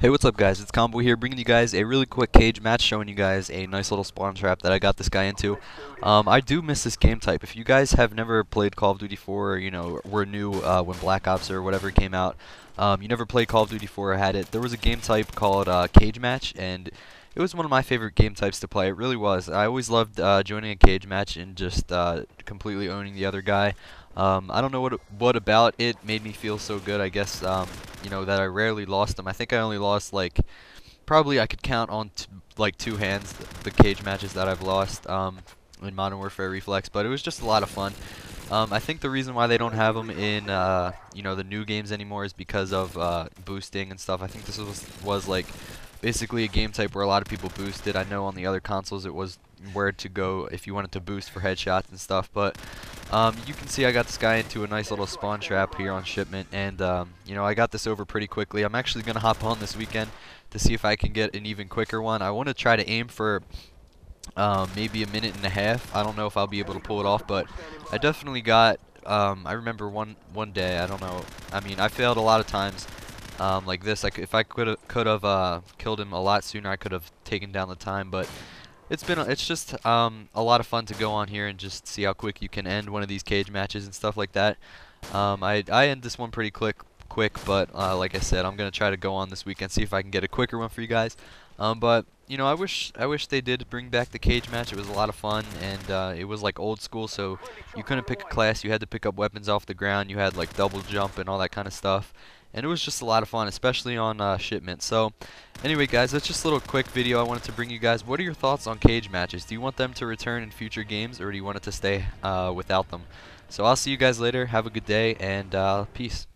Hey, what's up guys? It's Conboy here bringing you guys a really quick cage match showing you guys a nice little spawn trap that I got this guy into. Um, I do miss this game type. If you guys have never played Call of Duty 4, or, you know, were new uh, when Black Ops or whatever came out, um, you never played Call of Duty 4 or had it, there was a game type called uh, Cage Match and it was one of my favorite game types to play. It really was. I always loved uh, joining a cage match and just uh, completely owning the other guy. Um, I don't know what what about it made me feel so good. I guess um, you know that I rarely lost them. I think I only lost like probably I could count on like two hands the, the cage matches that I've lost um, in Modern Warfare Reflex. But it was just a lot of fun. Um, I think the reason why they don't have them in uh, you know the new games anymore is because of uh, boosting and stuff. I think this was was like basically a game type where a lot of people boosted. I know on the other consoles it was where to go if you wanted to boost for headshots and stuff, but um, you can see I got this guy into a nice little spawn trap here on shipment, and um, you know I got this over pretty quickly. I'm actually going to hop on this weekend to see if I can get an even quicker one. I want to try to aim for um, maybe a minute and a half. I don't know if I'll be able to pull it off, but I definitely got. Um, I remember one one day. I don't know. I mean, I failed a lot of times um, like this. I if I could have could have uh, killed him a lot sooner, I could have taken down the time. But it's been it's just um, a lot of fun to go on here and just see how quick you can end one of these cage matches and stuff like that. Um, I I end this one pretty quick quick, but uh, like I said, I'm gonna try to go on this weekend see if I can get a quicker one for you guys. Um, but you know, I wish I wish they did bring back the cage match. It was a lot of fun, and uh, it was like old school. So you couldn't pick a class. You had to pick up weapons off the ground. You had like double jump and all that kind of stuff and it was just a lot of fun, especially on uh, shipment. So, anyway, guys, that's just a little quick video I wanted to bring you guys. What are your thoughts on cage matches? Do you want them to return in future games, or do you want it to stay uh, without them? So I'll see you guys later. Have a good day, and uh, peace.